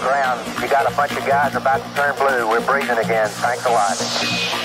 ground. You got a bunch of guys about to turn blue. We're breathing again. Thanks a lot.